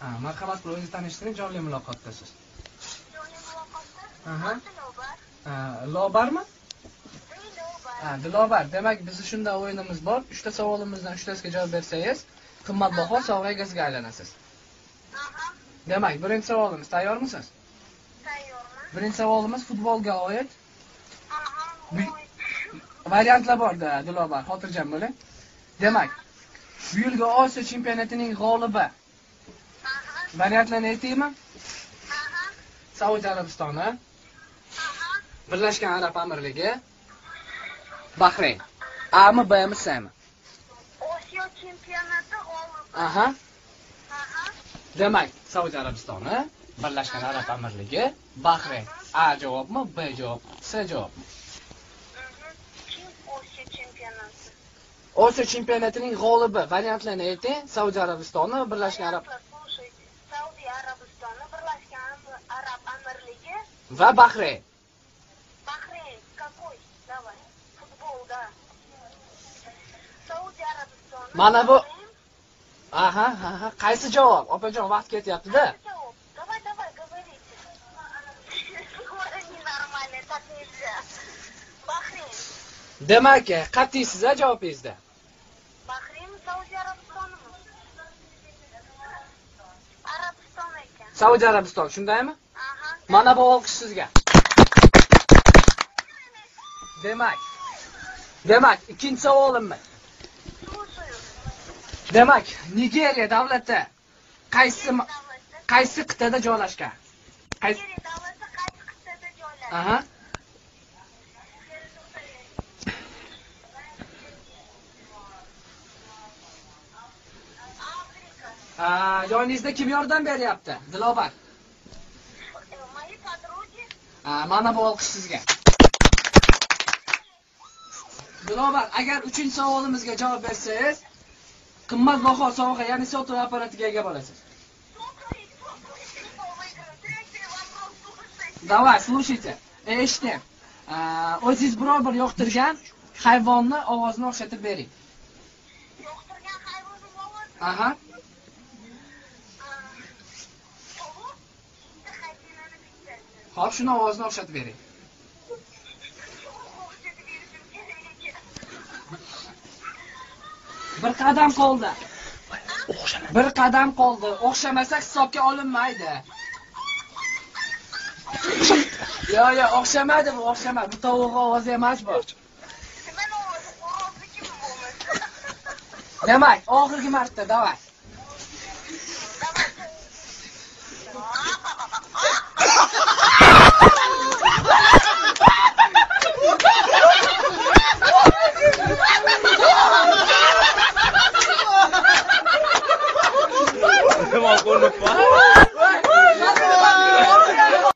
Ha, marhamat qilib o'zingizni tanishtiring, jonli muloqotda siz. Jonli muloqotda. Aha. Dilobar. Ha, Lobarmi? Ha, Dilobar. Demak, bizning shunday o'yinimiz bor. 3 ta savolimizdan 3 tasiga javob bersangiz, qimmatbaho sovg'a egasiga aylanasiz. Aha. Demak, birinchi savolimiz tayyormisiz? Tayyorman. Birinchi savolimiz futbolga oid. Variantlar borda, Dilobar, xotirjam bo'ling. Demak, bu yilgi Osiyo chempionatining g'olibi. Variantlarni aytaymi? Saudiya Arabistoni. Birlashgan Arab Amirligi, Bahrayn. A'mi, B'mi, S'mi? Osiyo chempionati g'olibi. Aha. Aha. Demak, Saudiya Arabistoni, Birlashgan Arab Amirligi, Bahrayn. A javobmi, B javob, S javob. Osiyo chempionati? Osiyo chempionatining g'olibi variantlarni ayting. Saudiya Arabistoni, Birlashgan Arab Слушайте, Saudiya Arabistoni, Birlashgan Arab Amirligi, va Bahrayn. Bahrayn. Какой? Давай. Футбол, да. Saudiya Arabistoni. Mana bu-. Aha, aha. Qaysi javob? Opajon, vaqt ketyapti-da. Давай, давай, говорите. Скоро ненормально, так нельзя. Bahrayn. Demak, qat'iysiz a javobingizda. Bahrayn Saudiya Arabistonimi? Arabiston ekan. Saudiya Arabiston, shundaymi? Mana bu alkış sizga. Demak. Demak, ikkinchi savolim men. Demak, Nigeriya davlati qaysi qaysi qit'ada joylashgan? Qaysi davlati qaysi qit'ada joylashgan? Aha. yoningizda kim yordam beryapti dilobar mana bu olqish sizga. Dilobar, agar 3 savolimizga javob bersangiz, qimmatbaho sovg'a, ya'ni sotuv apparatiga ega bo'lasiz. Давай, слушайте. Eshiting. O'zingiz biror bir yoqtirgan hayvonni ovozini o'xshatib bering. Yo'qtirgan hayvonim ovozi. Aha. Xo'p, shuni ovozini o'xshatib bering. Bir qadam qoldi. Bir qadam qoldi. O'xshamasa hisobga olinmaydi. Yo, yo, o'xshamadi bu, o'xshamadi. Bu tovuq ovozi emas bu. Demak, oxirgi marta, davay. cagou no pau.